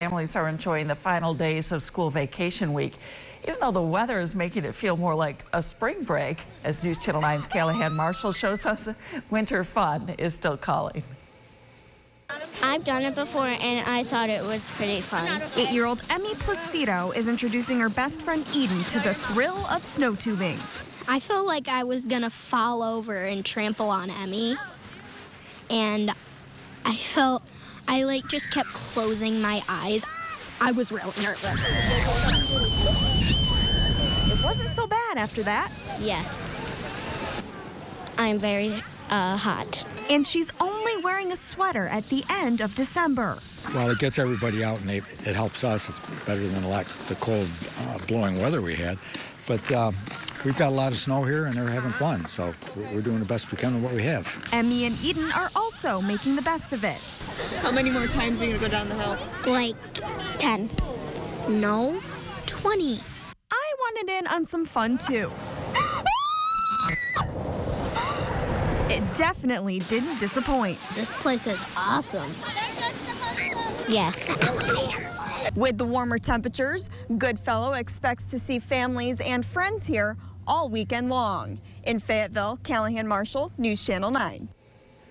Families are enjoying the final days of school vacation week, even though the weather is making it feel more like a spring break. As News Channel 9's Callahan Marshall shows us, winter fun is still calling. I've done it before and I thought it was pretty fun. Eight year old Emmy Placido is introducing her best friend Eden to the thrill of snow tubing. I felt like I was going to fall over and trample on Emmy. And I felt, I like just kept closing my eyes. I was really nervous. It wasn't so bad after that. Yes. I'm very uh, hot. And she's only wearing a sweater at the end of December. Well, it gets everybody out and it, it helps us. It's better than like the cold, uh, blowing weather we had. But um, we've got a lot of snow here and they're having fun. So we're doing the best we can with what we have. Emmy and Eden are also making the best of it. How many more times are you going to go down the hill? Like 10. No, 20. I wanted in on some fun too. It definitely didn't disappoint. This place is awesome. Yes. With the warmer temperatures, Goodfellow expects to see families and friends here all weekend long. In Fayetteville, Callahan Marshall, News Channel 9.